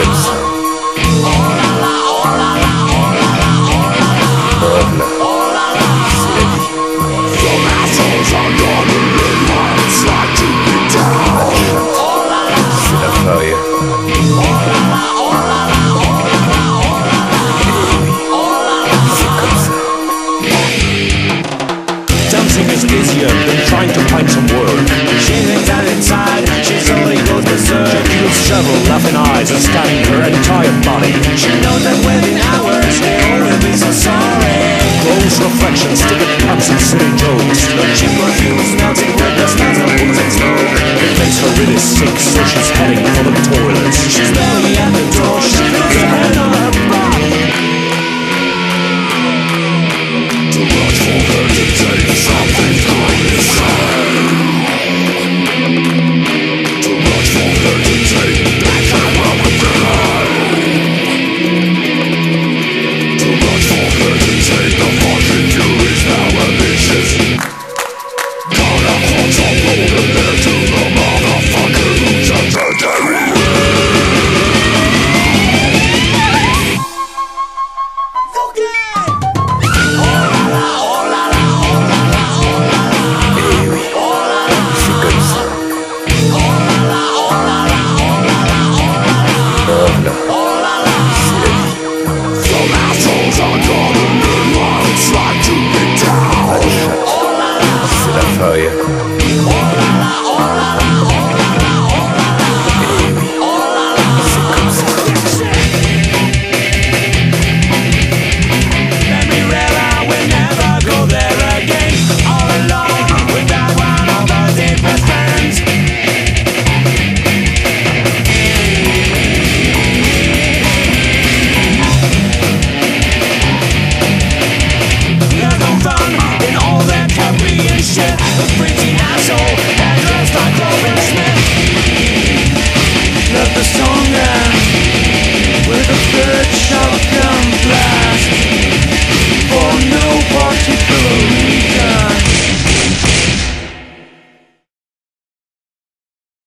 Americans. is easier than trying to find some word. She thinks that inside, she slowly goes berserk. She feels trouble, laughing eyes are scanning her entire body. She knows that within hours, they all will be so sorry. Close reflections, stupid cups and silly jokes. The cheap perfume smells человеку. しく